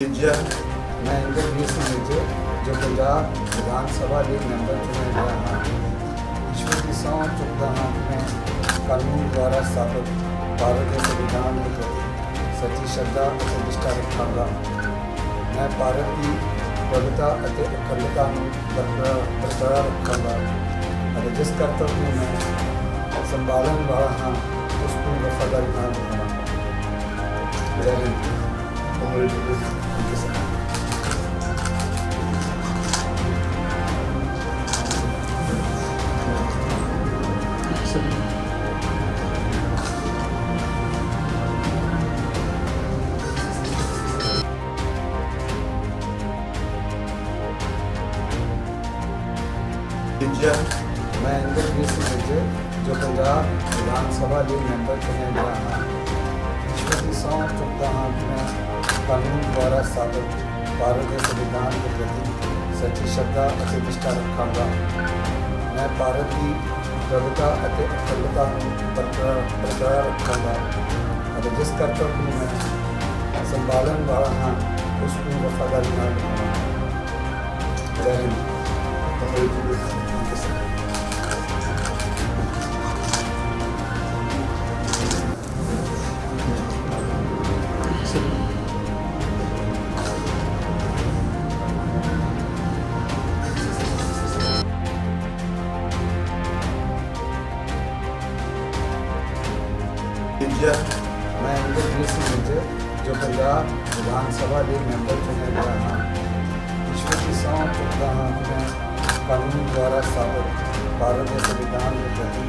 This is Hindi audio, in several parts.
विजय मैं इंद्रजीत सिंह नीचे जो पंजाब विधानसभा लीग मेंबर चुना गया हाँ ईश्वर की सौं चुकता हाँ कि मैं कानून द्वारा स्थापित भारत के संविधान के प्रति सच्ची श्रद्धा ਅਤੇ ਨਿਸ਼ਠਾ ਰੱਖਾਂਗਾ ਮੈਂ ਭਾਰਤ ਦੀ ਪ੍ਰਭੁਤਾ ਅਤੇ ਅਖੰਡਤਾ ਨੂੰ ਬਰਕਰਾਰ ਬਰਕਰਾਰ ਰੱਖਾਂਗਾ ਅਤੇ ਜਿਸ ਕਰਤੱਵ ਨੂੰ ਮੈਂ ਸੰਭਾਲਣ ਵਾਲਾ ਹਾਂ ਉਸ ਨੂੰ ਵਫਾਦਾਰੀ ਨਾਲ ਨਿਭਾਵਾਂਗਾ ਜੈ ਹਿੰਦ गुज्जर महेंद्र कृष्ण गुज्जर जो पंजाब विधानसभा के मैंबर चुने गया हाँ। पिछले सौ चुकता हूँ कानून द्वारा स्थापित भारत के संविधान के प्रति सच्ची श्रद्धा और निष्ठा रखागा मैं भारत की प्रभुता और अखंडता बरकरार रखागा और जिस कर्तव्य मैं संभालन वाला हाँ उसको वफादारी जय हिंद। यह मैं इंद्र कृष्ण विजय जो पंजाब विधानसभा के मेंबर चुने गया था पिछले किसान प्रोत्साहन मैं कानून द्वारा स्थापित भारत के संविधान के प्रति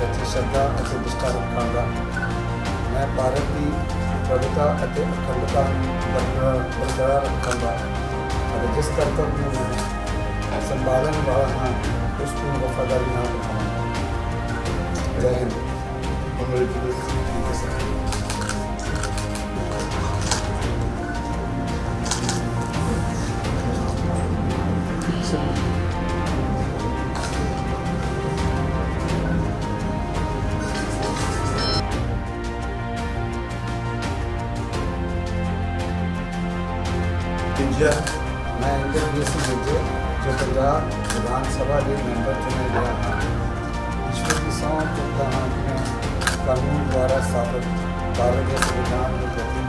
सच्ची श्रद्धा और निष्ठा रखागा। मैं भारत की प्रभुता अखंडता बरकरार रखा और जिस कर्तव्य में संभालन वाला हाँ उसको वफादारी ना रखा जय हिंद। गुंजर मैं इंद्र देसी गुंजर जो पंजाब विधानसभा के मैंबर चुने गया था पिछले की सौंप उत्तराखंड कानून द्वारा स्थापित भारत के संविधान के प्रति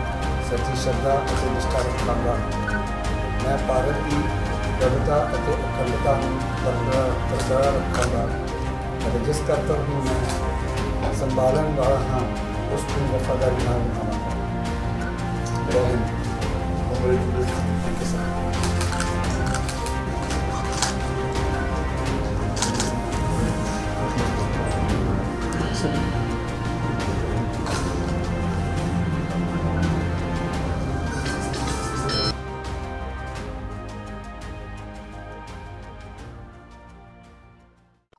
सच्ची श्रद्धा और निष्ठा रखूँगा। मैं भारत की प्रभुता और अखंडता बरकरार रखा और जिस कर्तव्य मैं संभालन वाला हाँ उस पर वफादारी ना बनाऊँगा Thank you,